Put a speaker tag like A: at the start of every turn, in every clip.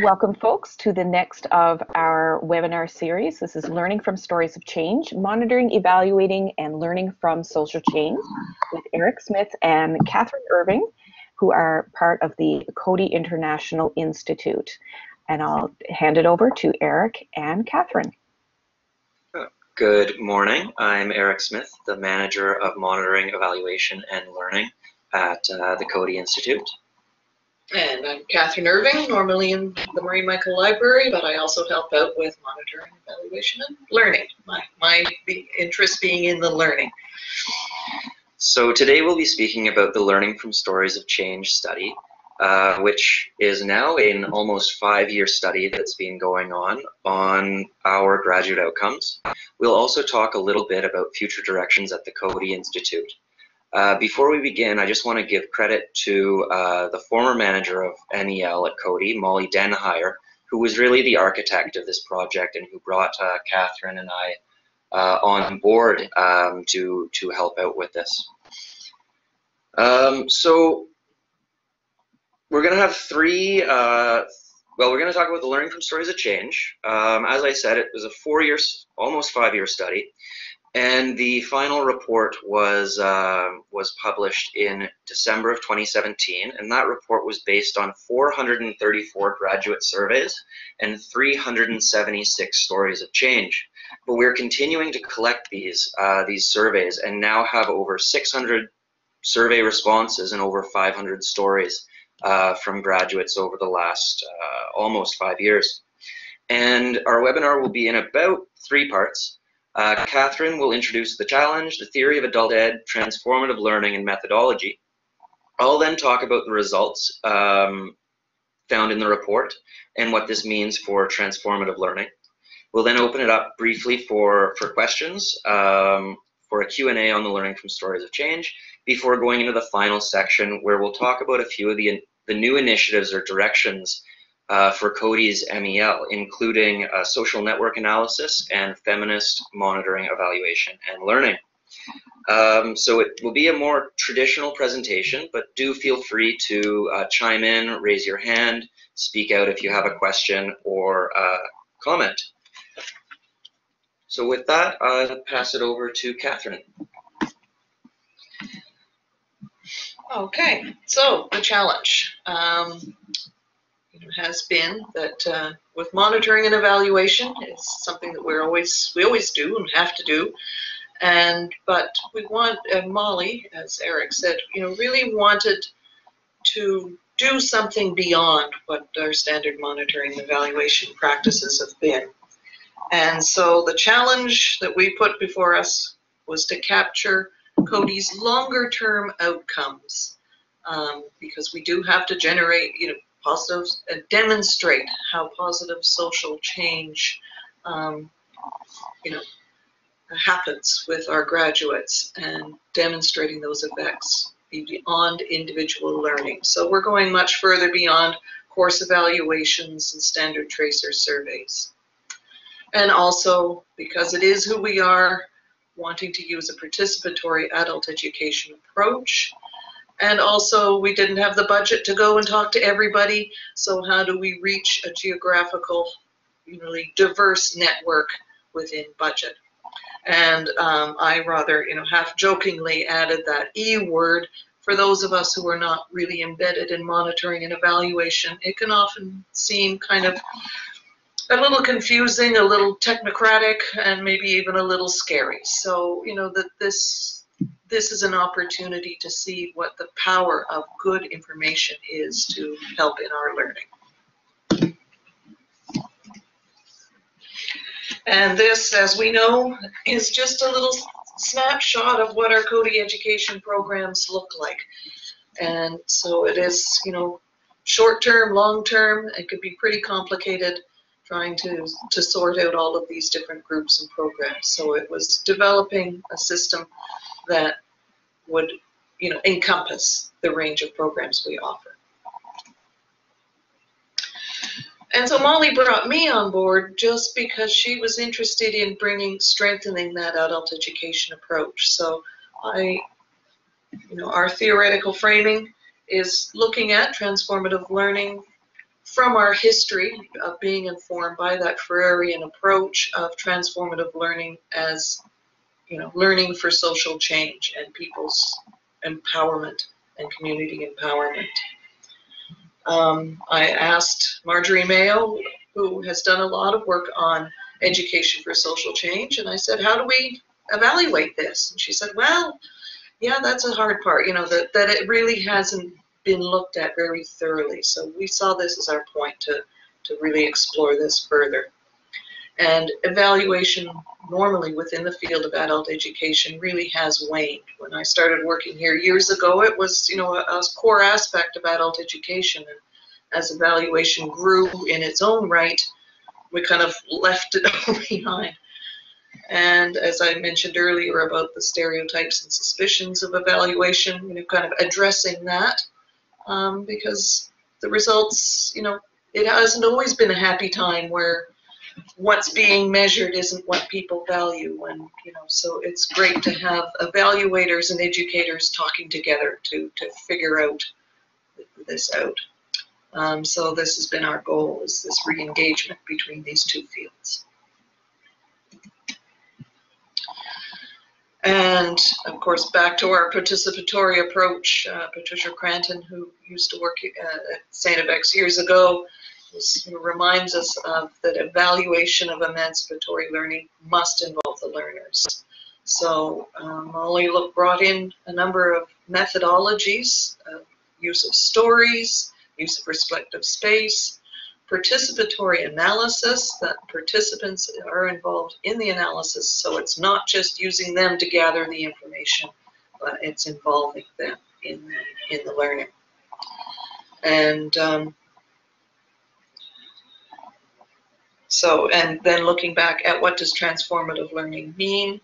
A: Welcome folks to the next of our webinar series. This is Learning from Stories of Change, Monitoring, Evaluating, and Learning from Social Change with Eric Smith and Catherine Irving, who are part of the Coady International Institute. And I'll hand it over to Eric and Catherine.
B: Good morning. I'm Eric Smith, the Manager of Monitoring, Evaluation, and Learning at uh, the Coady Institute.
C: And I'm Catherine Irving, normally in the Marie Michael Library, but I also help out with monitoring, evaluation, and learning. My, my interest being in the learning.
B: So today we'll be speaking about the Learning from Stories of Change study, uh, which is now an almost five-year study that's been going on on our graduate outcomes. We'll also talk a little bit about future directions at the Coady Institute. Uh, before we begin, I just want to give credit to uh, the former manager of MEL at Coady, Molly den Heyer, who was really the architect of this project and who brought uh, Catherine and I uh, on board um, to, to help out with this. Um, so we're going to have three, uh, well, we're going to talk about the learning from stories of change. Um, as I said, it was a four-year, almost five year study. And the final report was uh, was published in December of 2017, and that report was based on 434 graduate surveys and 376 stories of change. But we're continuing to collect these uh, these surveys, and now have over 600 survey responses and over 500 stories uh, from graduates over the last uh, almost five years. And our webinar will be in about three parts. Uh, Catherine will introduce the challenge, the theory of adult ed, transformative learning, and methodology. I'll then talk about the results um, found in the report and what this means for transformative learning. We'll then open it up briefly for, for questions, um, for a Q&A on the learning from stories of change, before going into the final section where we'll talk about a few of the, the new initiatives or directions uh, for Coady's MEL, including uh, social network analysis and feminist monitoring, evaluation, and learning. Um, so it will be a more traditional presentation, but do feel free to uh, chime in, raise your hand, speak out if you have a question or uh, comment. So with that, I'll pass it over to Catherine.
C: Okay, so the challenge. Um, has been that uh, with monitoring and evaluation, it's something that we're always we always do and have to do. And but we want uh, Molly, as Eric said, you know, really wanted to do something beyond what our standard monitoring and evaluation practices have been. And so the challenge that we put before us was to capture Coady's longer term outcomes um, because we do have to generate, you know, positive, uh, demonstrate how positive social change, um, you know, happens with our graduates and demonstrating those effects beyond individual learning. So we're going much further beyond course evaluations and standard tracer surveys. And also, because it is who we are, wanting to use a participatory adult education approach and also, we didn't have the budget to go and talk to everybody. So how do we reach a geographical, really diverse network within budget? And um, I rather, you know, half jokingly added that E word for those of us who are not really embedded in monitoring and evaluation. It can often seem kind of a little confusing, a little technocratic, and maybe even a little scary. So, you know, that this this is an opportunity to see what the power of good information is to help in our learning. And this, as we know, is just a little snapshot of what our Coady education programs look like. And so it is, you know, short term, long term, it could be pretty complicated trying to, to sort out all of these different groups and programs. So it was developing a system that would you know, encompass the range of programs we offer. And so Molly brought me on board just because she was interested in bringing, strengthening that adult education approach. So I, you know, our theoretical framing is looking at transformative learning from our history of being informed by that Freirean approach of transformative learning as, you know, learning for social change and people's empowerment and community empowerment. Um, I asked Marjorie Mayo, who has done a lot of work on education for social change, and I said, how do we evaluate this? And she said, well, yeah, that's a hard part, you know, that, that it really hasn't been looked at very thoroughly. So we saw this as our point to, to really explore this further. And evaluation normally within the field of adult education really has waned. When I started working here years ago, it was, you know, a, a core aspect of adult education. And as evaluation grew in its own right, we kind of left it behind. And as I mentioned earlier about the stereotypes and suspicions of evaluation, you know, kind of addressing that um, because the results, you know, it hasn't always been a happy time where what's being measured isn't what people value and you know so it's great to have evaluators and educators talking together to to figure out this out um, so this has been our goal is this re-engagement between these two fields And of course, back to our participatory approach, uh, Patricia Cranton, who used to work uh, at St. Years ago, reminds us of that evaluation of emancipatory learning must involve the learners. So um, Molly look, brought in a number of methodologies, uh, use of stories, use of reflective space, participatory analysis that participants are involved in the analysis so it's not just using them to gather the information but it's involving them in the, in the learning and um, so and then looking back at what does transformative learning mean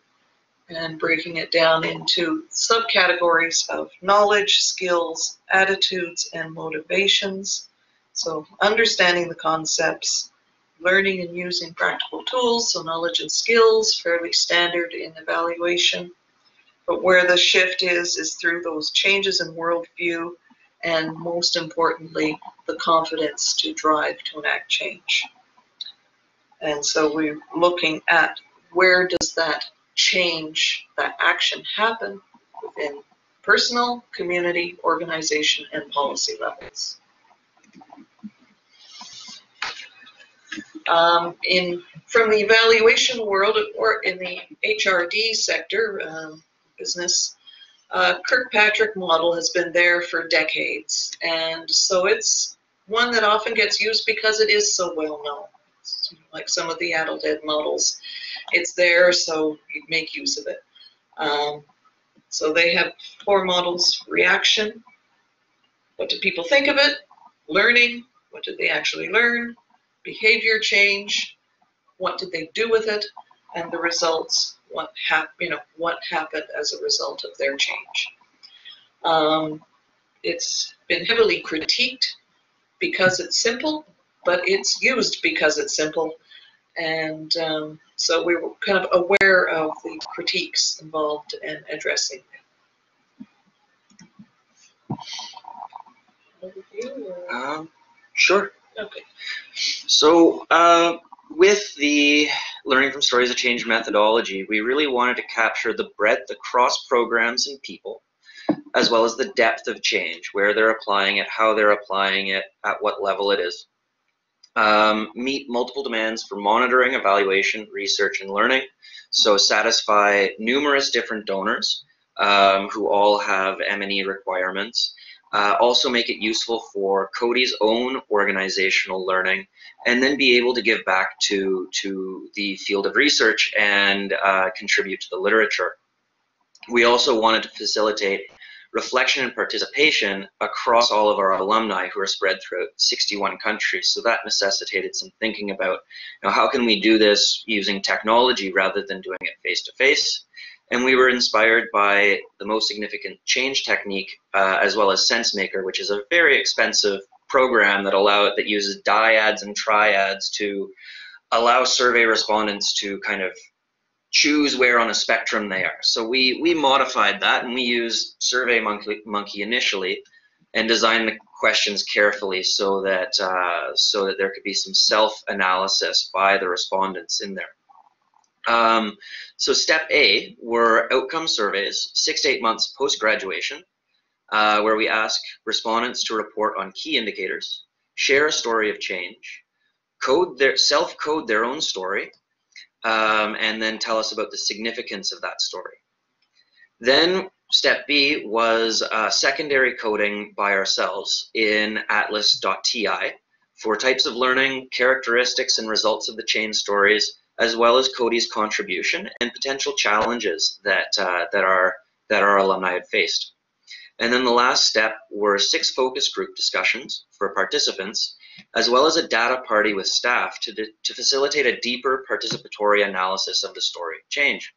C: and breaking it down into subcategories of knowledge skills attitudes and motivations so understanding the concepts, learning and using practical tools, so knowledge and skills, fairly standard in evaluation. But where the shift is, is through those changes in worldview and most importantly, the confidence to drive to enact change. And so we're looking at where does that change, that action happen within personal, community, organization, and policy levels. Um, in from the evaluation world or in the HRD sector um, business, uh, Kirkpatrick model has been there for decades, and so it's one that often gets used because it is so well known. Like some of the adult ed models, it's there, so you make use of it. Um, so they have four models: reaction. What do people think of it? Learning. What did they actually learn? behavior change, what did they do with it, and the results, what hap- you know, what happened as a result of their change. Um, it's been heavily critiqued because it's simple, but it's used because it's simple. And um, so we were kind of aware of the critiques involved in addressing
B: them. Um, sure.
C: Okay.
B: So, uh, with the learning from stories of change methodology, we really wanted to capture the breadth across programs and people, as well as the depth of change, where they're applying it, how they're applying it, at what level it is. Um, meet multiple demands for monitoring, evaluation, research, and learning. So satisfy numerous different donors um, who all have M&E requirements uh, also make it useful for Coady's own organizational learning, and then be able to give back to, to the field of research and uh, contribute to the literature. We also wanted to facilitate reflection and participation across all of our alumni who are spread throughout 61 countries. So that necessitated some thinking about you know, how can we do this using technology rather than doing it face to face and we were inspired by the most significant change technique uh, as well as SenseMaker, which is a very expensive program that allow that uses dyads and triads to allow survey respondents to kind of choose where on a spectrum they are. So we we modified that and we used SurveyMonkey Monkey initially and designed the questions carefully so that uh, so that there could be some self-analysis by the respondents in there. Um, so step A were outcome surveys, six to eight months post-graduation, uh, where we ask respondents to report on key indicators, share a story of change, code their self-code their own story, um, and then tell us about the significance of that story. Then step B was uh, secondary coding by ourselves in atlas.ti for types of learning, characteristics and results of the chain stories, as well as Coady's contribution and potential challenges that, uh, that, our, that our alumni had faced. And then the last step were six focus group discussions for participants, as well as a data party with staff to, to facilitate a deeper participatory analysis of the story change.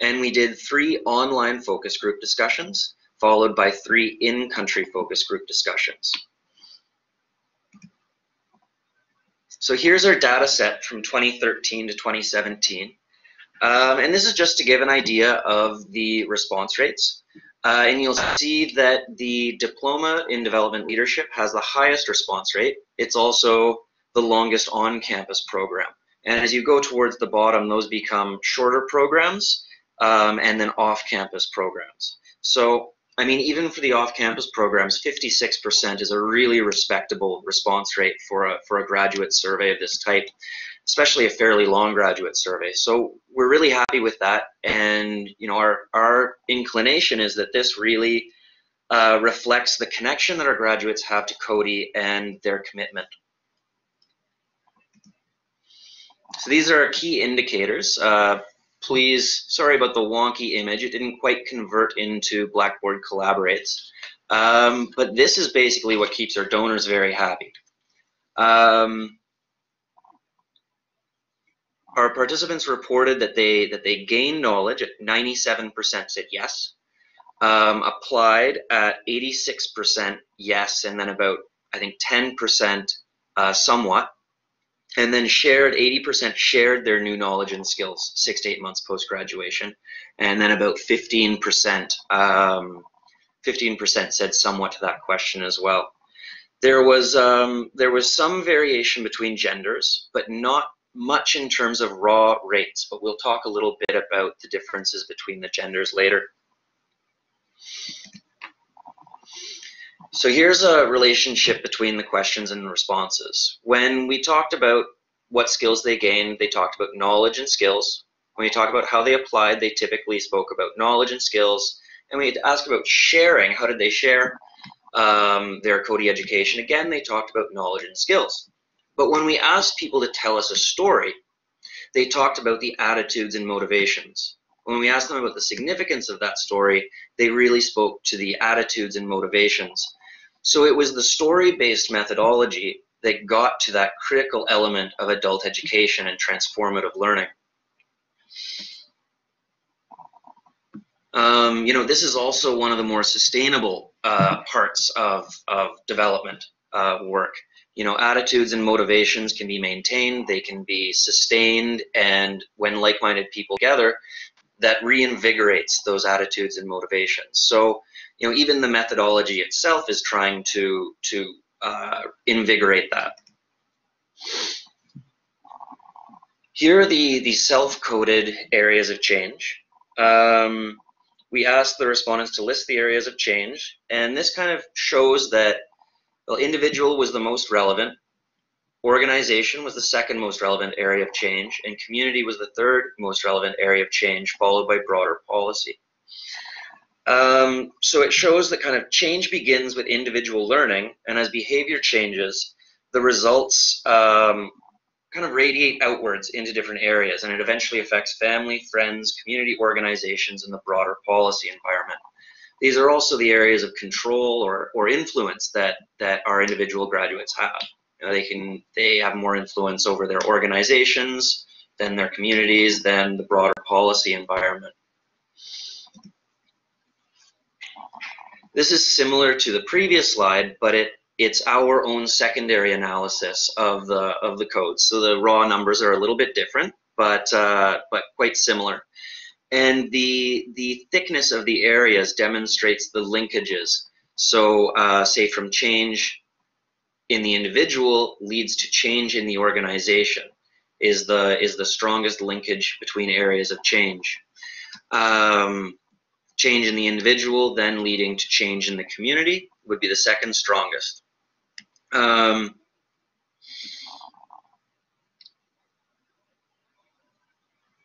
B: And we did three online focus group discussions, followed by three in-country focus group discussions. So here's our data set from 2013 to 2017. Um, and this is just to give an idea of the response rates. Uh, and you'll see that the Diploma in Development Leadership has the highest response rate. It's also the longest on-campus program. And as you go towards the bottom, those become shorter programs um, and then off-campus programs. So I mean, even for the off-campus programs, 56% is a really respectable response rate for a, for a graduate survey of this type, especially a fairly long graduate survey. So we're really happy with that. And, you know, our, our inclination is that this really uh, reflects the connection that our graduates have to Coady and their commitment. So these are key indicators. Uh, please, sorry about the wonky image. It didn't quite convert into Blackboard Collaborates. Um, but this is basically what keeps our donors very happy. Um, our participants reported that they that they gained knowledge at 97% said yes, um, applied at 86% yes, and then about I think 10% uh, somewhat, and then shared 80% shared their new knowledge and skills six to eight months post graduation and then about 15% um, 15% said somewhat to that question as well. There was um, there was some variation between genders but not much in terms of raw rates but we'll talk a little bit about the differences between the genders later so here's a relationship between the questions and the responses. When we talked about what skills they gained, they talked about knowledge and skills. When we talked about how they applied, they typically spoke about knowledge and skills. And we had to ask about sharing. How did they share um, their Coady education? Again, they talked about knowledge and skills. But when we asked people to tell us a story, they talked about the attitudes and motivations. When we asked them about the significance of that story, they really spoke to the attitudes and motivations. So it was the story-based methodology that got to that critical element of adult education and transformative learning. Um, you know, this is also one of the more sustainable uh, parts of, of development uh, work. You know, attitudes and motivations can be maintained, they can be sustained, and when like-minded people gather, that reinvigorates those attitudes and motivations. So, you know, even the methodology itself is trying to to uh, invigorate that. Here are the, the self-coded areas of change. Um, we asked the respondents to list the areas of change, and this kind of shows that well, individual was the most relevant, organization was the second most relevant area of change, and community was the third most relevant area of change, followed by broader policy. Um, so it shows that kind of change begins with individual learning, and as behavior changes, the results um, kind of radiate outwards into different areas, and it eventually affects family, friends, community organizations, and the broader policy environment. These are also the areas of control or, or influence that, that our individual graduates have. You know, they can they have more influence over their organizations than their communities, than the broader policy environment. This is similar to the previous slide, but it it's our own secondary analysis of the of the code. So the raw numbers are a little bit different, but uh, but quite similar. And the the thickness of the areas demonstrates the linkages. So, uh, say from change in the individual leads to change in the organization is the is the strongest linkage between areas of change. Um, change in the individual then leading to change in the community would be the second strongest. Um,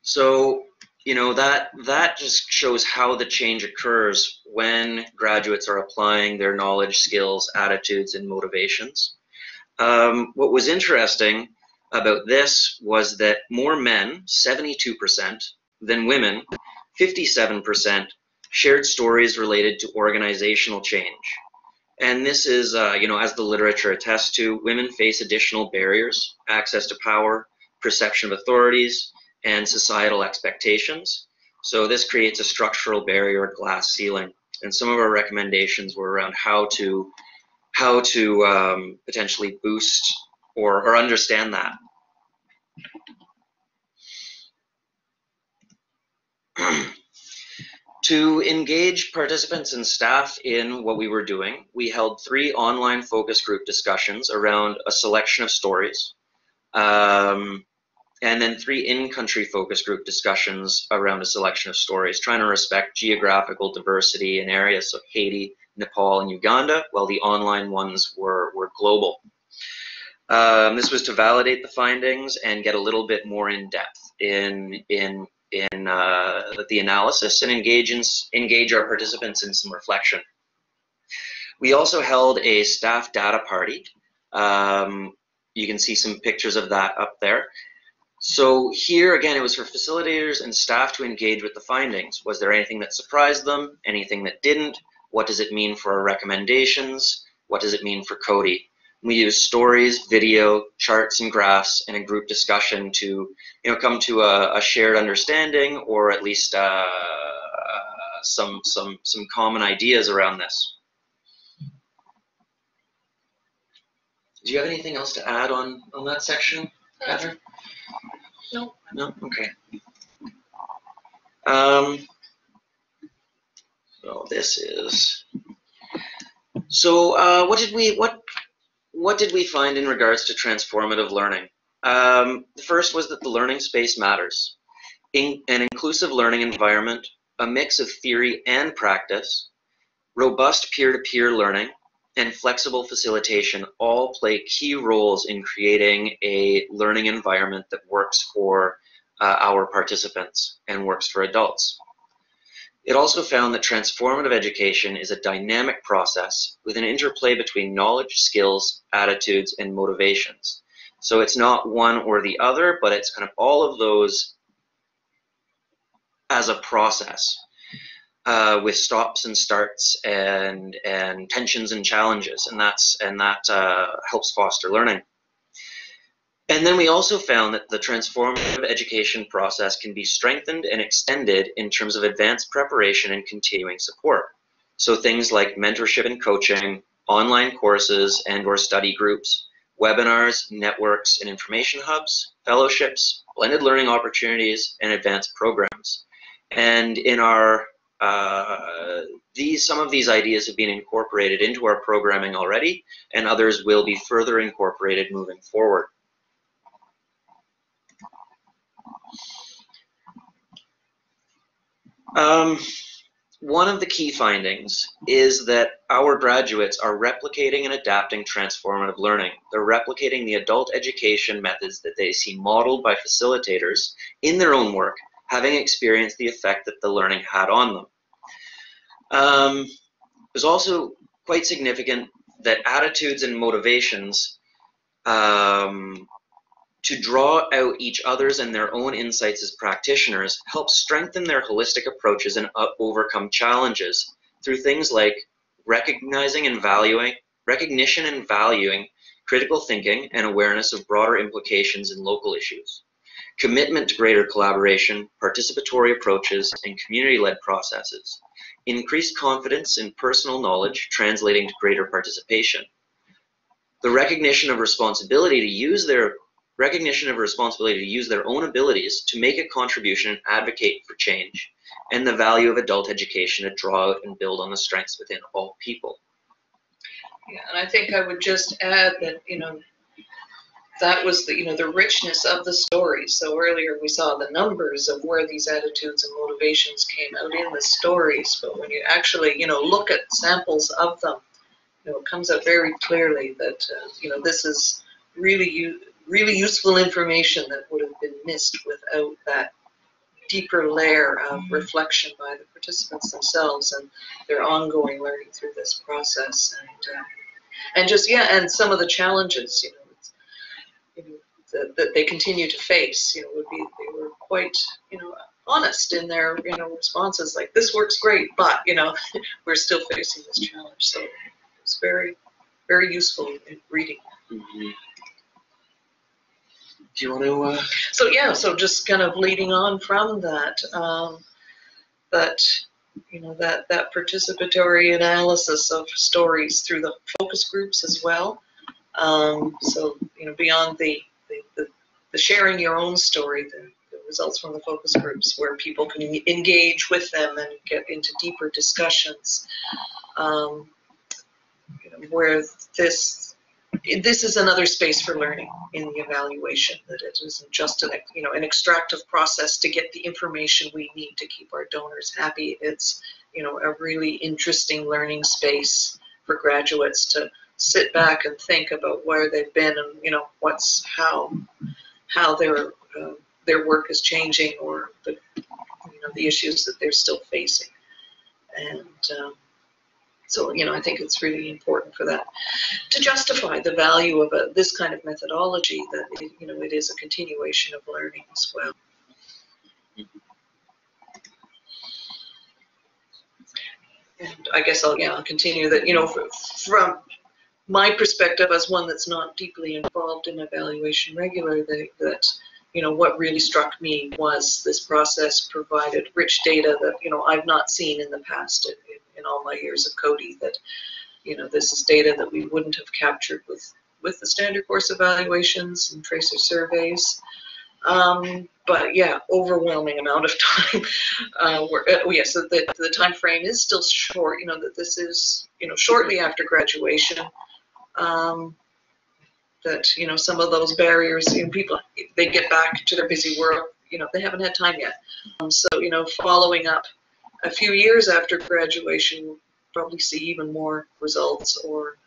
B: so you know that that just shows how the change occurs when graduates are applying their knowledge skills attitudes and motivations. Um, what was interesting about this was that more men 72% than women 57% shared stories related to organizational change. And this is uh, you know as the literature attests to women face additional barriers access to power perception of authorities and societal expectations. So this creates a structural barrier, glass ceiling. And some of our recommendations were around how to how to um, potentially boost or, or understand that. to engage participants and staff in what we were doing, we held three online focus group discussions around a selection of stories. Um, and then three in-country focus group discussions around a selection of stories, trying to respect geographical diversity in areas of Haiti, Nepal, and Uganda, while the online ones were, were global. Um, this was to validate the findings and get a little bit more in depth in in in uh, the analysis and engage in, engage our participants in some reflection. We also held a staff data party. Um, you can see some pictures of that up there. So here again, it was for facilitators and staff to engage with the findings. Was there anything that surprised them? Anything that didn't? What does it mean for our recommendations? What does it mean for Coady? We use stories, video, charts, and graphs in a group discussion to you know come to a, a shared understanding or at least uh, some some some common ideas around this. Do you have anything else to add on on that section, Catherine?
C: No.
B: No? Okay. Um, so this is, so uh, what did we, what, what did we find in regards to transformative learning? Um, the first was that the learning space matters. In, an inclusive learning environment, a mix of theory and practice, robust peer-to-peer -peer learning, and flexible facilitation all play key roles in creating a learning environment that works for uh, our participants and works for adults. It also found that transformative education is a dynamic process with an interplay between knowledge, skills, attitudes, and motivations. So it's not one or the other, but it's kind of all of those as a process uh, with stops and starts and and tensions and challenges, and that's and that uh, helps foster learning. And then we also found that the transformative education process can be strengthened and extended in terms of advanced preparation and continuing support. So things like mentorship and coaching, online courses and or study groups, webinars, networks and information hubs, fellowships, blended learning opportunities, and advanced programs. And in our uh, these some of these ideas have been incorporated into our programming already, and others will be further incorporated moving forward. Um, one of the key findings is that our graduates are replicating and adapting transformative learning. They're replicating the adult education methods that they see modeled by facilitators in their own work having experienced the effect that the learning had on them. Um, it was also quite significant that attitudes and motivations um, to draw out each other's and their own insights as practitioners help strengthen their holistic approaches and overcome challenges through things like recognizing and valuing, recognition and valuing critical thinking and awareness of broader implications in local issues commitment to greater collaboration, participatory approaches, and community-led processes, increased confidence in personal knowledge translating to greater participation, the recognition of responsibility to use their recognition of responsibility to use their own abilities to make a contribution and advocate for change, and the value of adult education to draw out and build on the strengths within all people.
C: Yeah, and I think I would just add that, you know, that was the, you know, the richness of the story. So earlier we saw the numbers of where these attitudes and motivations came out in the stories, but when you actually, you know, look at samples of them, you know, it comes out very clearly that, uh, you know, this is really, really useful information that would have been missed without that deeper layer of reflection by the participants themselves and their ongoing learning through this process and uh, and just yeah and some of the challenges you know, you know that, that they continue to face you know would be they were quite you know honest in their you know responses like this works great but you know we're still facing this challenge so it's very very useful in reading mm-hmm.
B: Do you want to? Uh...
C: So yeah, so just kind of leading on from that, um, that you know that that participatory analysis of stories through the focus groups as well. Um, so you know beyond the the, the, sharing your own story, the, the, results from the focus groups where people can engage with them and get into deeper discussions. Um, you know, where this this is another space for learning in the evaluation that it isn't just an you know an extractive process to get the information we need to keep our donors happy it's you know a really interesting learning space for graduates to sit back and think about where they've been and you know what's how how their uh, their work is changing or the you know the issues that they're still facing and um, so, you know, I think it's really important for that to justify the value of a, this kind of methodology that, it, you know, it is a continuation of learning as well. And I guess I'll, yeah, I'll continue that, you know, from my perspective as one that's not deeply involved in evaluation regularly, that, that you know, what really struck me was this process provided rich data that, you know, I've not seen in the past. It, in all my years of Coady that, you know, this is data that we wouldn't have captured with, with the standard course evaluations and tracer surveys. Um, but yeah, overwhelming amount of time. Uh, uh, oh yeah, so the, the time frame is still short. You know that this is you know shortly after graduation. Um, that you know some of those barriers, you know, people they get back to their busy world. You know they haven't had time yet. Um, so you know following up a few years after graduation, we'll probably see even more results or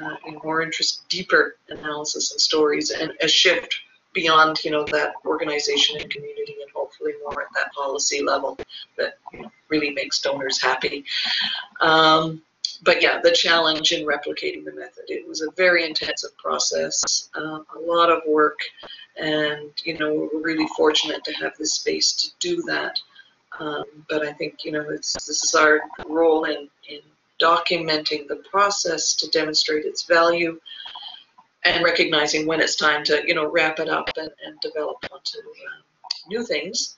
C: uh, more interest, deeper analysis and stories, and a shift beyond, you know, that organization and community, and hopefully more at that policy level that you know, really makes donors happy. Um, but yeah, the challenge in replicating the method. It was a very intensive process, uh, a lot of work, and you know we're really fortunate to have this space to do that. Um, but I think you know this is our role in, in documenting the process to demonstrate its value and recognizing when it's time to you know wrap it up and, and develop onto um, new things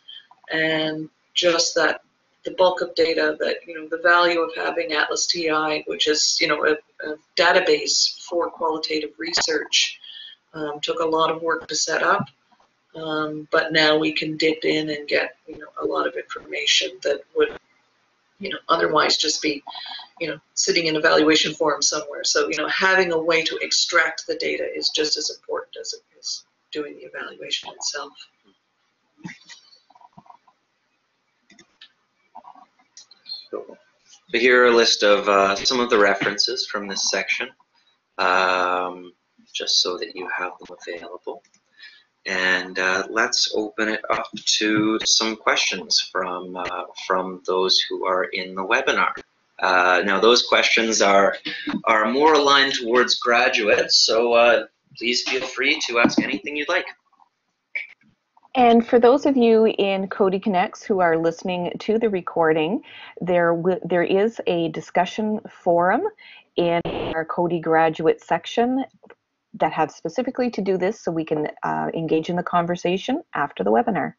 C: and just that the bulk of data that you know the value of having atlas ti which is you know a, a database for qualitative research um, took a lot of work to set up um, but now we can dip in and get you know a lot of information that would you know otherwise just be you know sitting in evaluation form somewhere. So you know having a way to extract the data is just as important as it is doing the evaluation itself.
B: So here are a list of uh, some of the references from this section, um, just so that you have them available and uh, let's open it up to some questions from uh, from those who are in the webinar. Uh, now those questions are are more aligned towards graduates, so uh, please feel free to ask anything you'd like.
A: And for those of you in Coady Connects who are listening to the recording, there there is a discussion forum in our Coady graduate section that have specifically to do this so we can uh, engage in the conversation after the webinar.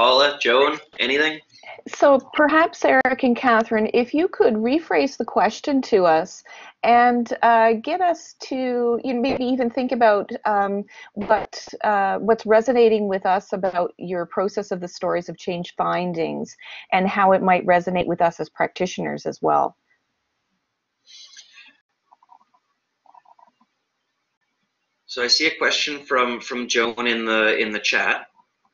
B: Paula, Joan, anything?
A: so perhaps Eric and Catherine, if you could rephrase the question to us and uh, get us to you know, maybe even think about um, what uh, what's resonating with us about your process of the stories of change findings and how it might resonate with us as practitioners as well.
B: So I see a question from from Joan in the in the chat,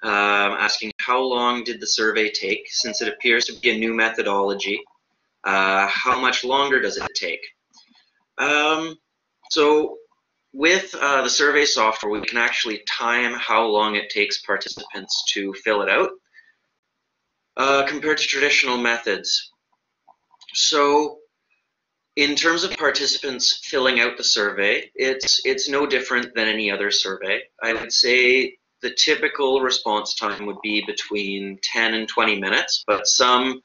B: um, asking how long did the survey take? Since it appears to be a new methodology, uh, how much longer does it take? Um, so with uh, the survey software, we can actually time how long it takes participants to fill it out uh, compared to traditional methods. So in terms of participants filling out the survey, it's it's no different than any other survey. I would say the typical response time would be between 10 and 20 minutes, but some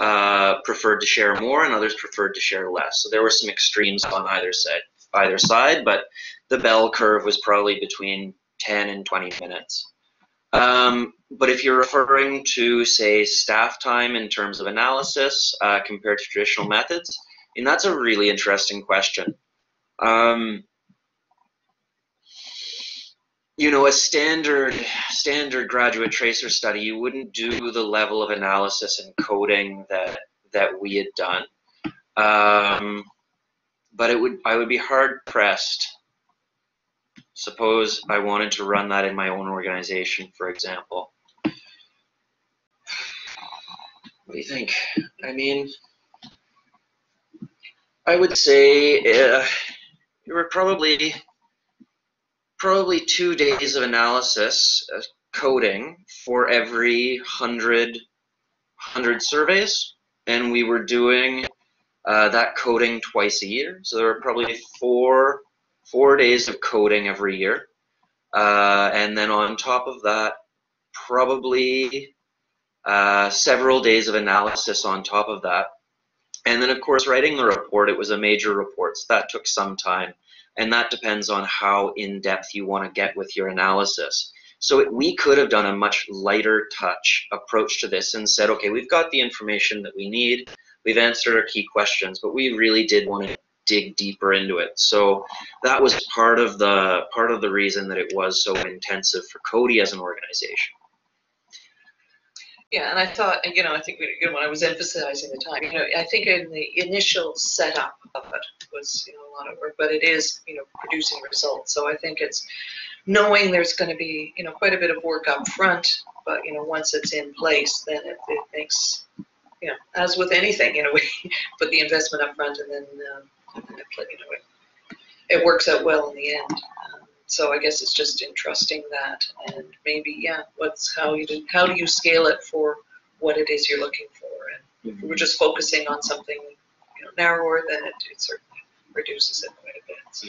B: uh, preferred to share more and others preferred to share less. So there were some extremes on either side, either side, but the bell curve was probably between 10 and 20 minutes. Um, but if you're referring to, say, staff time in terms of analysis uh, compared to traditional methods, and that's a really interesting question. Um, you know, a standard standard graduate tracer study, you wouldn't do the level of analysis and coding that that we had done. Um, but it would I would be hard pressed. Suppose I wanted to run that in my own organization, for example. What do you think? I mean, I would say uh, there were probably probably two days of analysis uh, coding for every hundred hundred surveys, and we were doing uh, that coding twice a year. So there were probably four four days of coding every year, uh, and then on top of that, probably uh, several days of analysis on top of that and then, of course, writing the report, it was a major report, so that took some time. And that depends on how in depth you want to get with your analysis. So it, we could have done a much lighter touch approach to this and said, okay, we've got the information that we need, we've answered our key questions, but we really did want to dig deeper into it. So that was part of the part of the reason that it was so intensive for Coady as an organization.
C: Yeah, and I thought, you know, I think you know, when I was emphasizing the time, you know, I think in the initial setup of it was, you know, a lot of work, but it is, you know, producing results. So I think it's knowing there's going to be, you know, quite a bit of work up front, but you know, once it's in place, then it, it makes, you know, as with anything, you know, we put the investment up front and then, um, you know, it, it works out well in the end. Um, so I guess it's just entrusting that, and maybe yeah, what's how you do how do you scale it for what it is you're looking for, and if we're just focusing on something you know narrower, then it, it certainly reduces it quite a bit. So.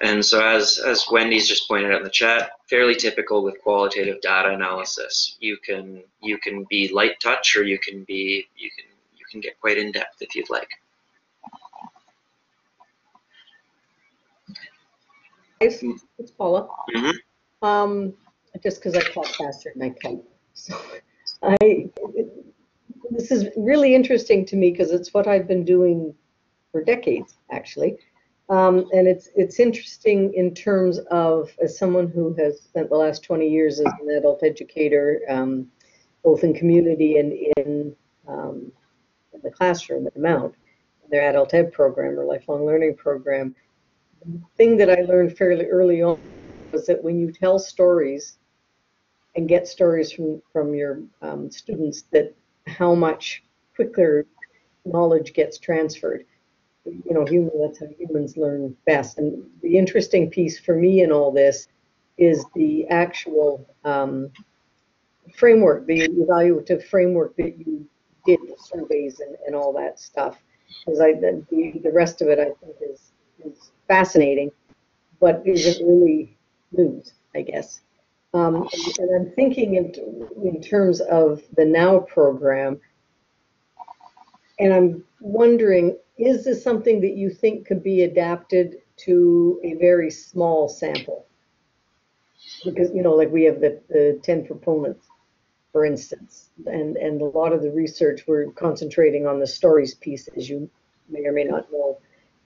B: And so as as Wendy's just pointed out in the chat, fairly typical with qualitative data analysis. You can you can be light touch or you can be you can you can get quite in depth if you'd like.
D: It's Paula.
B: Mm-hmm.
D: Um, just because I talk faster than I type. So I, this is really interesting to me because it's what I've been doing for decades, actually. Um, and it's it's interesting in terms of as someone who has spent the last 20 years as an adult educator, um, both in community and in, um, in the classroom at the Mount, their adult ed program or lifelong learning program thing that I learned fairly early on was that when you tell stories and get stories from from your um, students, that how much quicker knowledge gets transferred. You know, human that's how humans learn best. And the interesting piece for me in all this is the actual um, framework, the evaluative framework that you did, the surveys and, and all that stuff. Because I the, the rest of it I think is is fascinating, but isn't really news, I guess. Um, and I'm thinking in, in terms of the Now program, and I'm wondering, is this something that you think could be adapted to a very small sample? Because, you know, like we have the, the 10 proponents for instance, and, and a lot of the research we're concentrating on the stories piece, as you may or may not know.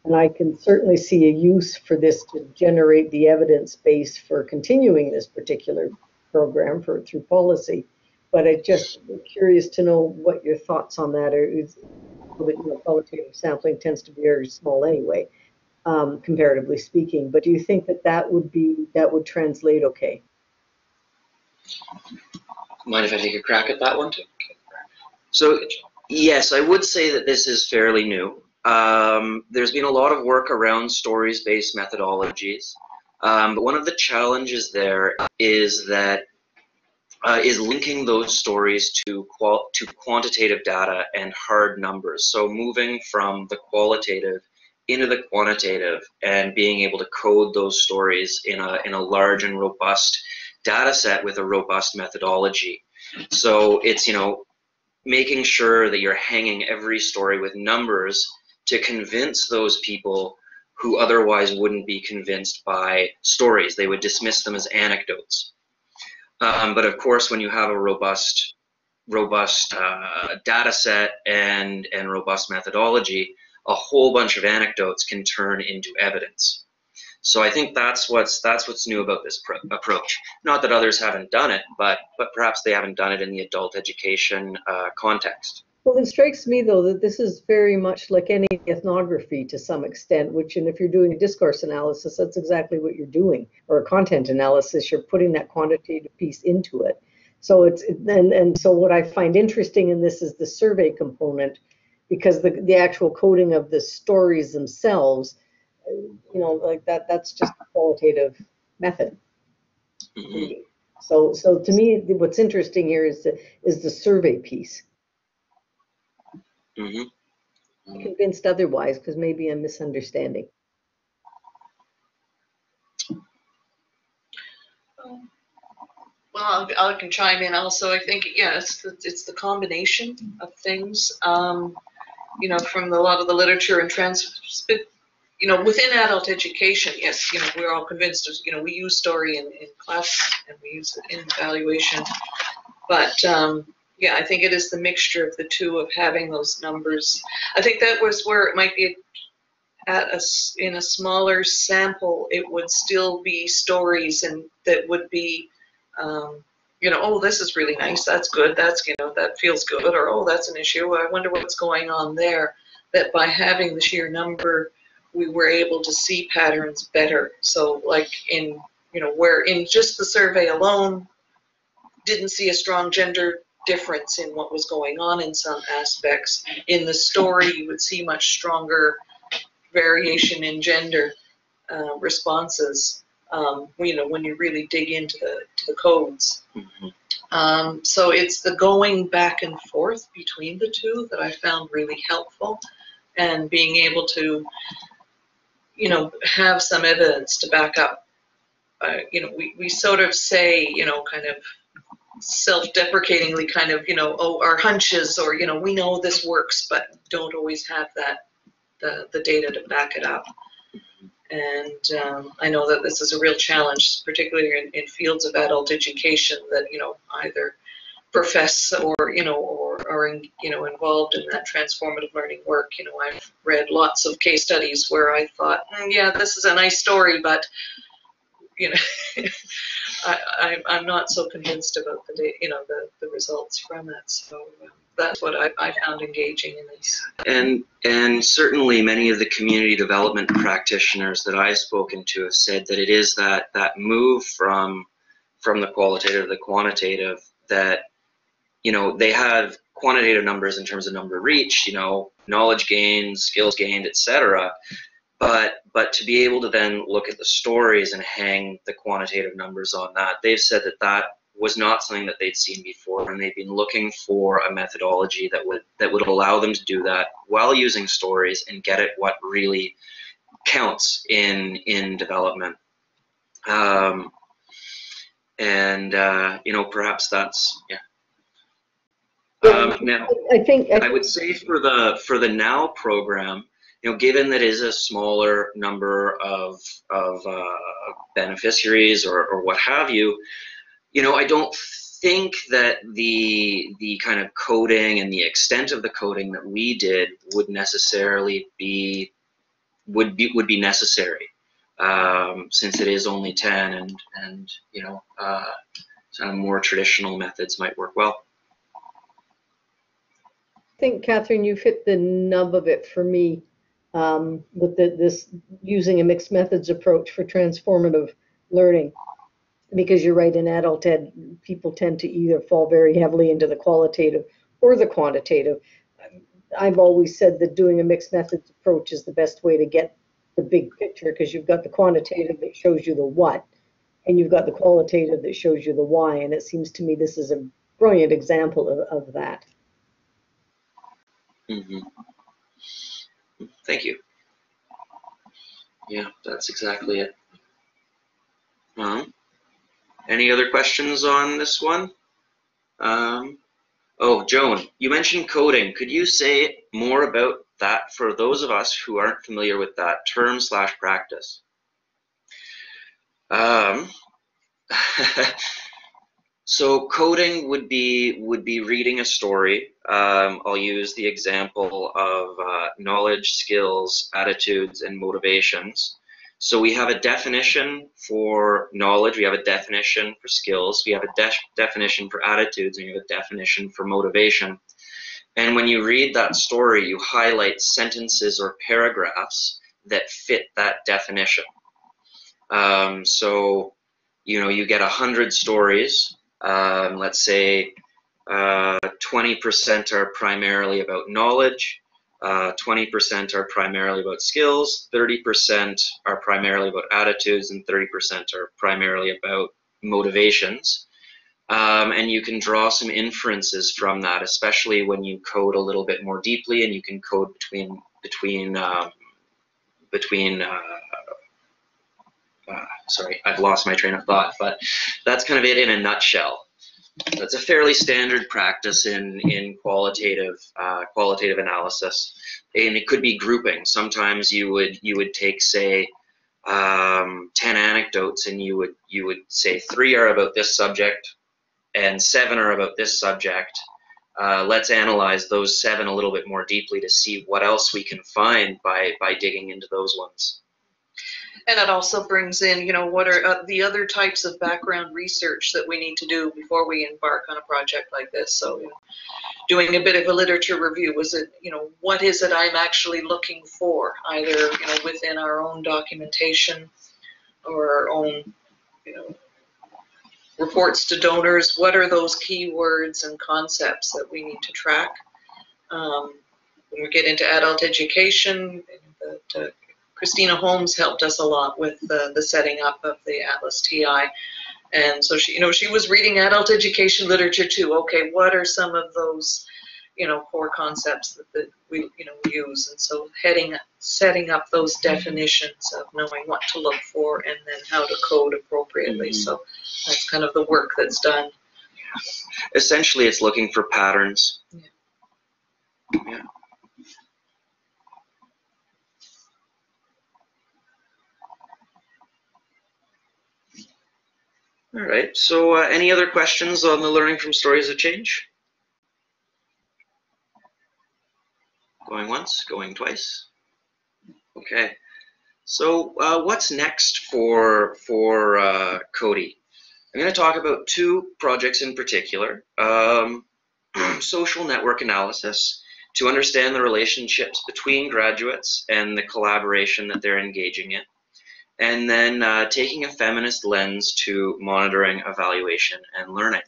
D: And I can certainly see a use for this to generate the evidence base for continuing this particular program for through policy. But I just curious to know what your thoughts on that are. Is, you know, qualitative sampling tends to be very small anyway, um, comparatively speaking. But do you think that that would be that would translate okay?
B: Mind if I take a crack at that one too? So yes, I would say that this is fairly new. Um, there's been a lot of work around stories-based methodologies, um, but one of the challenges there is that uh, is linking those stories to qual to quantitative data and hard numbers. So moving from the qualitative into the quantitative and being able to code those stories in a in a large and robust data set with a robust methodology. So it's you know making sure that you're hanging every story with numbers to convince those people who otherwise wouldn't be convinced by stories. They would dismiss them as anecdotes. Um, but of course, when you have a robust, robust uh, data set and, and robust methodology, a whole bunch of anecdotes can turn into evidence. So I think that's what's that's what's new about this approach. Not that others haven't done it, but but perhaps they haven't done it in the adult education uh, context.
D: Well, it strikes me though that this is very much like any ethnography to some extent, which, and if you're doing a discourse analysis, that's exactly what you're doing, or a content analysis, you're putting that quantitative piece into it. So it's, and, and so what I find interesting in this is the survey component, because the, the actual coding of the stories themselves, you know, like that, that's just a qualitative method. Mm-hmm. So, so to me, what's interesting here is the, is the survey piece
B: Mm-hmm.
D: I'm convinced otherwise because maybe I'm misunderstanding.
C: Well, I can chime in also. I think, yeah, it's the, it's the combination of things. Um, you know, from a lot of the literature and trans, you know, within adult education, yes, you know, we're all convinced, you know, we use story in, in class and we use it in evaluation. But um, yeah, I think it is the mixture of the two of having those numbers. I think that was where it might be at a, in a smaller sample, it would still be stories and that would be, um, you know, oh, this is really nice. That's good. That's, you know, that feels good. Or, oh, that's an issue. I wonder what's going on there. That by having the sheer number, we were able to see patterns better. So like in, you know, where in just the survey alone, didn't see a strong gender difference in what was going on in some aspects. In the story, you would see much stronger variation in gender uh, responses. Um, you know, when you really dig into the to the codes. Mm-hmm. Um, so it's the going back and forth between the two that I found really helpful, and being able to, you know, have some evidence to back up. Uh, you know, we, we sort of say, you know, kind of self-deprecatingly kind of you know oh our hunches or you know we know this works but don't always have that the, the data to back it up. And um, I know that this is a real challenge particularly in, in fields of adult education that you know either profess or you know or are in, you know involved in that transformative learning work. You know I've read lots of case studies where I thought mm, yeah this is a nice story but you know, I, am not so convinced about the, you know, the, the results from it. So um, that's what I, I found engaging in this.
B: And and certainly many of the community development practitioners that I've spoken to have said that it is that that move from from the qualitative to the quantitative that you know they have quantitative numbers in terms of number reach, you know, knowledge gained, skills gained, etc but but to be able to then look at the stories and hang the quantitative numbers on that they've said that that was not something that they'd seen before and they've been looking for a methodology that would that would allow them to do that while using stories and get at what really counts in in development. Um, and uh, you know perhaps that's yeah. Um, now
D: I think
B: I would say for the for the now program you know, given that is a smaller number of, of uh, beneficiaries or, or what have you, you know, I don't think that the the kind of coding and the extent of the coding that we did would necessarily be would be would be necessary um, since it is only 10 and and you know uh, some more traditional methods might work well.
D: I think Catherine, you've hit the nub of it for me um, with the, this using a mixed methods approach for transformative learning. Because you're right, in adult ed, people tend to either fall very heavily into the qualitative or the quantitative. I've always said that doing a mixed methods approach is the best way to get the big picture because you've got the quantitative that shows you the what, and you've got the qualitative that shows you the why. And it seems to me this is a brilliant example of, of that.
B: Mm-hmm. Thank you. Yeah, that's exactly it. Um, any other questions on this one? Um, oh, Joan, you mentioned coding. Could you say more about that for those of us who aren't familiar with that term slash practice? Um, so coding would be would be reading a story. Um, I'll use the example of uh, knowledge, skills, attitudes, and motivations. So we have a definition for knowledge, we have a definition for skills, we have a de definition for attitudes, and we have a definition for motivation. And when you read that story, you highlight sentences or paragraphs that fit that definition. Um, so, you know, you get a hundred stories. Um, let's say 20% uh, are primarily about knowledge, 20% uh, are primarily about skills, 30% are primarily about attitudes, and 30% are primarily about motivations. Um, and you can draw some inferences from that, especially when you code a little bit more deeply, and you can code between between um, between. Uh, uh, sorry, I've lost my train of thought, but that's kind of it in a nutshell. That's a fairly standard practice in in qualitative uh, qualitative analysis, and it could be grouping. Sometimes you would you would take say um, ten anecdotes, and you would you would say three are about this subject, and seven are about this subject. Uh, let's analyze those seven a little bit more deeply to see what else we can find by by digging into those ones.
C: And it also brings in, you know, what are uh, the other types of background research that we need to do before we embark on a project like this. So, you know, doing a bit of a literature review, was it, you know, what is it I'm actually looking for, either, you know, within our own documentation or our own, you know, reports to donors, what are those keywords and concepts that we need to track? Um, when we get into adult education, uh, Christina Holmes helped us a lot with the, the setting up of the ATLAS.ti. And so she, you know, she was reading adult education literature too. Okay, what are some of those, you know, core concepts that, that we, you know, use? And so heading, setting up those definitions of knowing what to look for and then how to code appropriately. Mm-hmm. So that's kind of the work that's done.
B: Essentially, it's looking for patterns. Yeah. yeah. All right, so uh, any other questions on the learning from stories of change? Going once, going twice. Okay, so uh, what's next for, for uh, Coady? I'm going to talk about two projects in particular. Um, social network analysis to understand the relationships between graduates and the collaboration that they're engaging in and then uh, taking a feminist lens to monitoring, evaluation, and learning.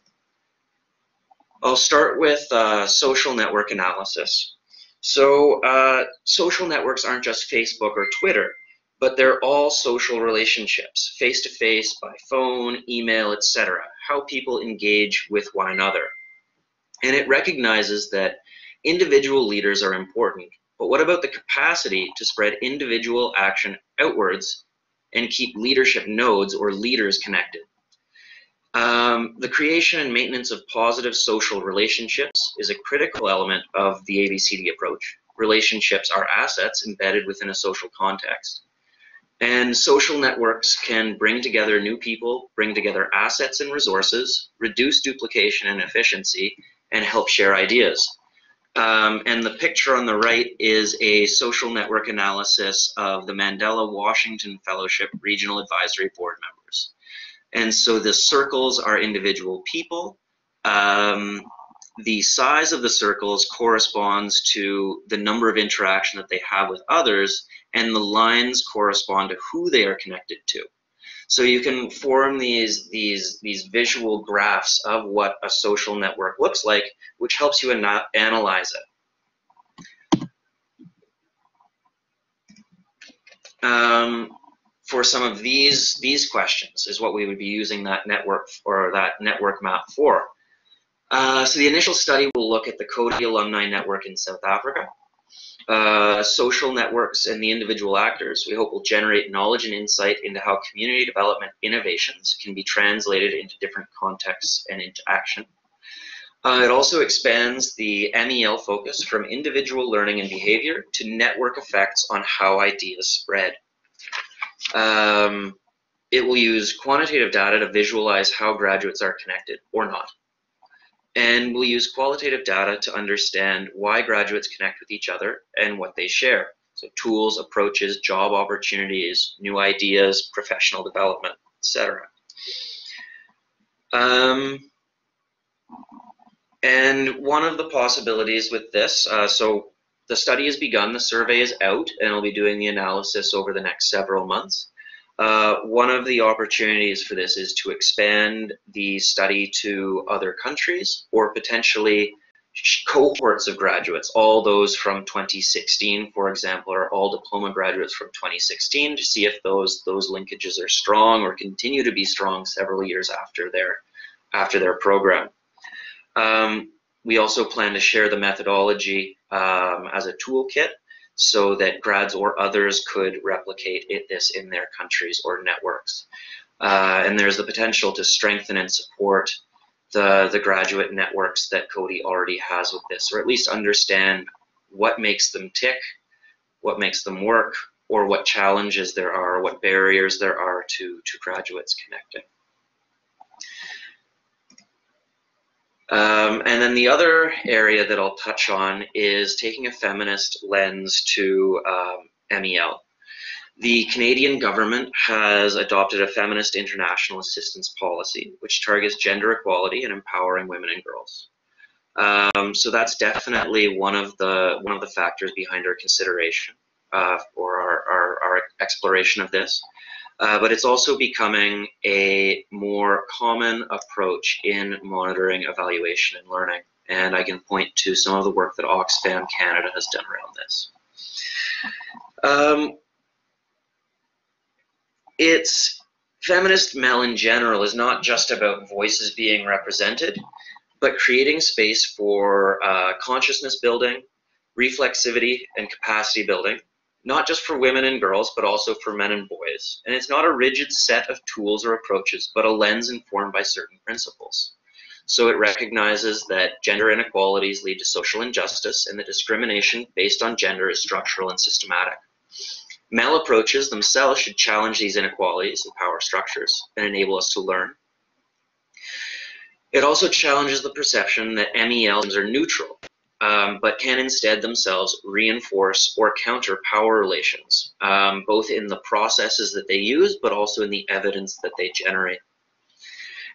B: I'll start with uh, social network analysis. So uh, social networks aren't just Facebook or Twitter, but they're all social relationships, face-to-face, -face, by phone, email, etc., how people engage with one another. And it recognizes that individual leaders are important, but what about the capacity to spread individual action outwards and keep leadership nodes or leaders connected. Um, the creation and maintenance of positive social relationships is a critical element of the ABCD approach. Relationships are assets embedded within a social context. And social networks can bring together new people, bring together assets and resources, reduce duplication and efficiency, and help share ideas. Um, and the picture on the right is a social network analysis of the Mandela Washington Fellowship Regional Advisory Board members. And so the circles are individual people. Um, the size of the circles corresponds to the number of interaction that they have with others, and the lines correspond to who they are connected to. So you can form these, these, these visual graphs of what a social network looks like, which helps you ana analyze it. Um, for some of these, these questions is what we would be using that network or that network map for. Uh, so the initial study will look at the Coady Alumni Network in South Africa. Uh, social networks and the individual actors, we hope will generate knowledge and insight into how community development innovations can be translated into different contexts and into action. Uh, it also expands the MEL focus from individual learning and behavior to network effects on how ideas spread. Um, it will use quantitative data to visualize how graduates are connected or not and we'll use qualitative data to understand why graduates connect with each other and what they share. So tools, approaches, job opportunities, new ideas, professional development, etc. Um, and one of the possibilities with this, uh, so the study has begun, the survey is out, and I'll be doing the analysis over the next several months. Uh, one of the opportunities for this is to expand the study to other countries or potentially cohorts of graduates, all those from 2016, for example, or all diploma graduates from 2016 to see if those those linkages are strong or continue to be strong several years after their after their program. Um, we also plan to share the methodology um, as a toolkit so that grads or others could replicate it, this in their countries or networks. Uh, and there's the potential to strengthen and support the, the graduate networks that Coady already has with this, or at least understand what makes them tick, what makes them work, or what challenges there are, what barriers there are to, to graduates connecting. Um, and then the other area that I'll touch on is taking a feminist lens to um, MEL. The Canadian government has adopted a feminist international assistance policy, which targets gender equality and empowering women and girls. Um, so that's definitely one of the one of the factors behind our consideration uh, or our, our, our exploration of this. Uh, but it's also becoming a more common approach in monitoring, evaluation, and learning. And I can point to some of the work that Oxfam Canada has done around this. Um, it's feminist MEL in general is not just about voices being represented, but creating space for uh, consciousness building, reflexivity, and capacity building not just for women and girls, but also for men and boys. And it's not a rigid set of tools or approaches, but a lens informed by certain principles. So it recognizes that gender inequalities lead to social injustice and that discrimination based on gender is structural and systematic. MEL approaches themselves should challenge these inequalities and power structures and enable us to learn. It also challenges the perception that MELs are neutral um, but can instead themselves reinforce or counter power relations, um, both in the processes that they use, but also in the evidence that they generate.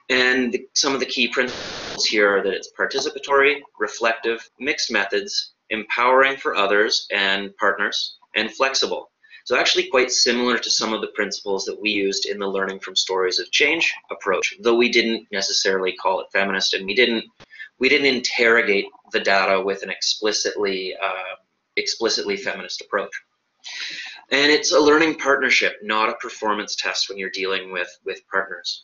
B: And some of the key principles here are that it's participatory, reflective, mixed methods, empowering for others and partners, and flexible. So actually quite similar to some of the principles that we used in the learning from stories of change approach, though we didn't necessarily call it feminist and we didn't we didn't interrogate the data with an explicitly uh, explicitly feminist approach. And it's a learning partnership, not a performance test when you're dealing with with partners.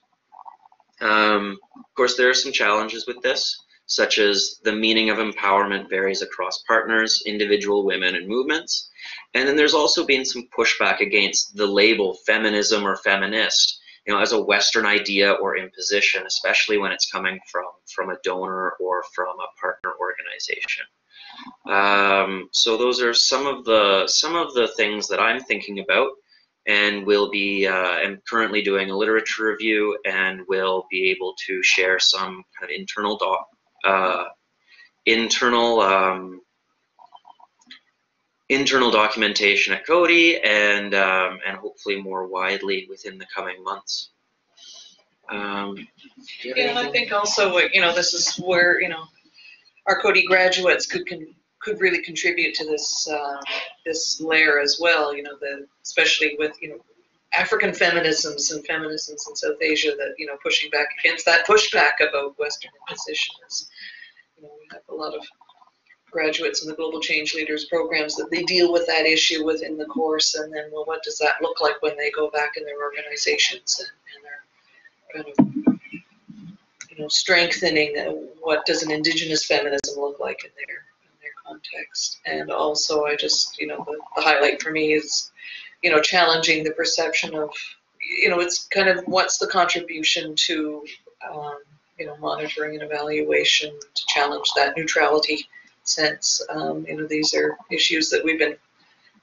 B: Um, of course, there are some challenges with this, such as the meaning of empowerment varies across partners, individual women, and movements. And then there's also been some pushback against the label feminism or feminist you know, as a Western idea or imposition, especially when it's coming from from a donor or from a partner organization. Um, so those are some of the some of the things that I'm thinking about and we'll be uh, am currently doing a literature review and we'll be able to share some kind of internal doc, uh, internal um, internal documentation at Coady and um, and hopefully more widely within the coming months. Um,
C: Yeah, I think also, you know, this is where, you know, our Coady graduates could con- could really contribute to this uh, this layer as well. You know, the especially with you know African feminisms and feminisms in South Asia that you know pushing back against that pushback about Western imposition is. You know, we have a lot of graduates in the Global Change Leaders programs that they deal with that issue within the course, and then well, what does that look like when they go back in their organizations and, and they're kind of you know strengthening uh, what does an indigenous feminism look like in their in their context? And also i just you know the, the highlight for me is you know challenging the perception of you know it's kind of what's the contribution to um, you know monitoring and evaluation to challenge that neutrality sense um, you know these are issues that we've been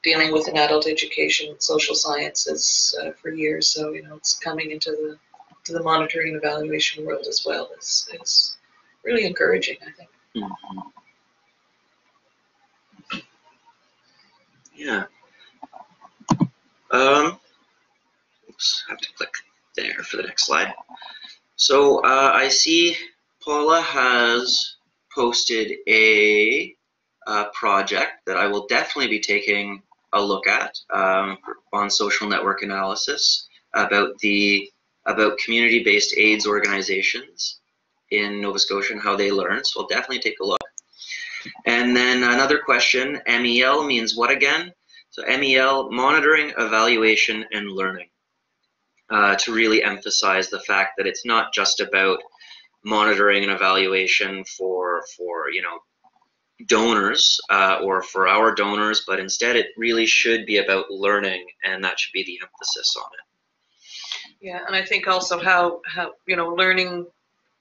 C: dealing with in adult education and social sciences uh, for years so you know it's coming into the to the monitoring and evaluation world as well is, is really encouraging, I think.
B: Yeah. Um, oops, have to click there for the next slide. So uh, I see Paula has posted a, uh project that I will definitely be taking a look at um, on social network analysis about the about community-based AIDS organizations in Nova Scotia and how they learn. So I'll definitely take a look. And then another question, MEL means what again? So MEL, monitoring, evaluation, and learning. Uh, to really emphasize the fact that it's not just about monitoring and evaluation for, for you know, donors uh, or for our donors, but instead it really should be about learning, and that should be the emphasis on it.
C: Yeah, and I think also how, how you know, learning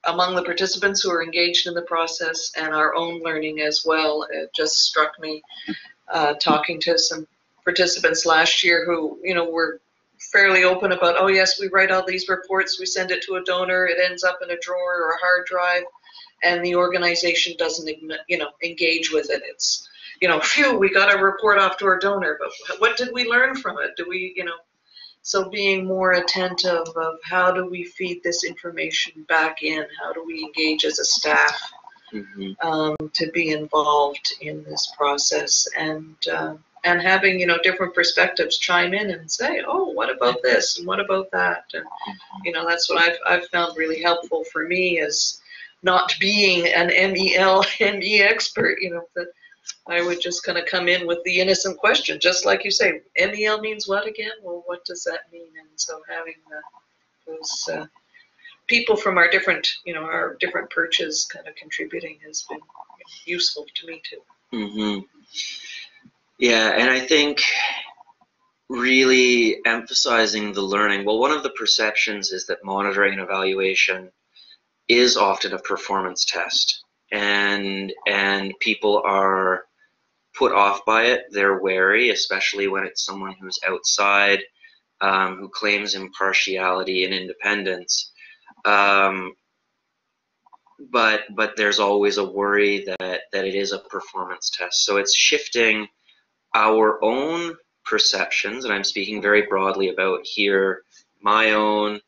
C: among the participants who are engaged in the process and our own learning as well. It just struck me uh, talking to some participants last year who, you know, were fairly open about, oh, yes, we write all these reports, we send it to a donor, it ends up in a drawer or a hard drive, and the organization doesn't, you know, engage with it. It's, you know, phew, we got a report off to our donor, but what did we learn from it? Do we, you know, so being more attentive of how do we feed this information back in? How do we engage as a staff
B: hmm
C: um, to be involved in this process and uh, and having you know different perspectives chime in and say, oh, what about this and what about that? And you know that's what I've I've found really helpful for me is not being an MEL ME expert. You know that I would just kind of come in with the innocent question, just like you say, MEL means what again? Well, what does that mean? And so having the, those uh, people from our different, you know, our different perches kind of contributing has been useful to me too.
B: hmm Yeah, and I think really emphasizing the learning. Well, one of the perceptions is that monitoring and evaluation is often a performance test, and and people are put off by it. They're wary, especially when it's someone who's outside, um, who claims impartiality and independence. Um, but but there's always a worry that that it is a performance test. So it's shifting our own perceptions, and I'm speaking very broadly about here my own,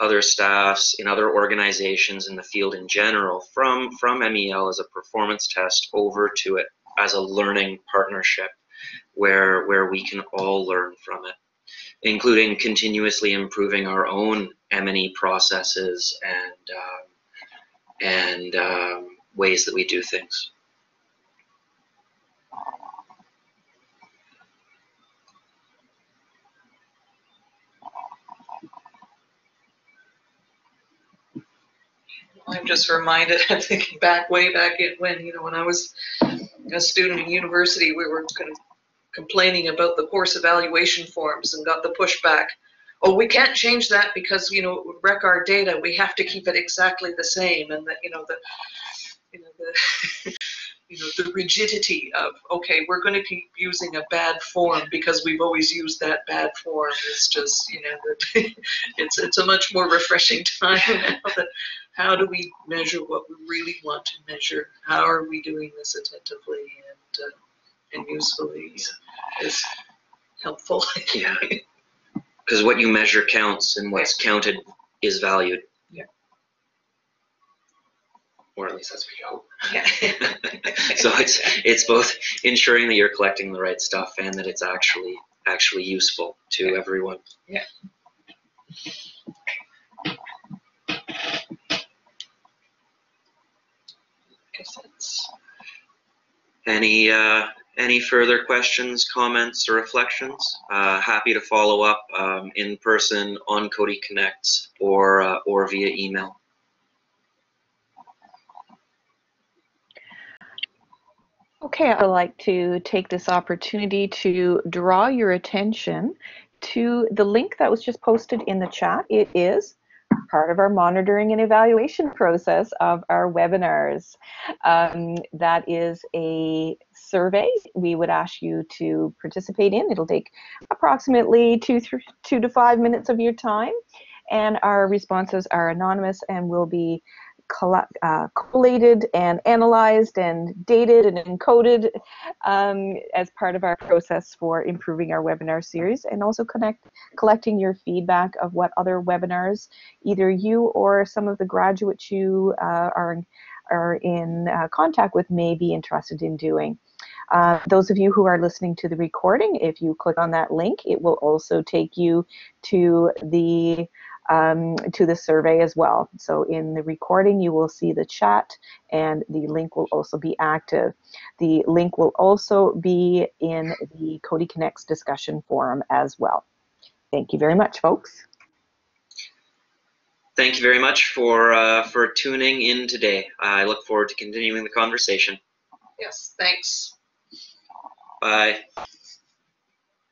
B: other staffs in other organizations in the field in general, from from MEL as a performance test over to it as a learning partnership, where where we can all learn from it, including continuously improving our own M&E processes and um, and um, ways that we do things.
C: I'm just reminded, I'm thinking back way back in when, you know, when I was a student in university, we were kind of complaining about the course evaluation forms and got the pushback. Oh, we can't change that because, you know, it would wreck our data. We have to keep it exactly the same. And that, you know, the, you know, the, you know, the rigidity of, okay, we're going to keep using a bad form because we've always used that bad form. It's just, you know, it's, it's a much more refreshing time now that how do we measure what we really want to measure? How are we doing this attentively and, uh, and usefully is helpful.
B: Yeah. Because what you measure counts and what's counted is valued.
C: Yeah.
B: Or at least that's what you hope.
C: Yeah.
B: so it's it's both ensuring that you're collecting the right stuff and that it's actually actually useful to everyone.
C: Yeah. That's
B: Any uh, any further questions, comments, or reflections? Uh, happy to follow up um, in person on Coady Connect or uh, or via email.
A: Okay, I'd like to take this opportunity to draw your attention to the link that was just posted in the chat. It is part of our monitoring and evaluation process of our webinars. Um, that is a survey we would ask you to participate in. It'll take approximately two, two to five minutes of your time. And our responses are anonymous and will be uh, collated and analyzed and dated and encoded um, as part of our process for improving our webinar series and also connect collecting your feedback of what other webinars either you or some of the graduates you uh, are, are in uh, contact with may be interested in doing. Uh, those of you who are listening to the recording, if you click on that link, it will also take you to the um, to the survey as well. So in the recording, you will see the chat and the link will also be active. The link will also be in the Coady Connects discussion forum as well. Thank you very much, folks.
B: Thank you very much for, uh, for tuning in today. I look forward to continuing the conversation.
C: Yes, thanks.
B: Bye.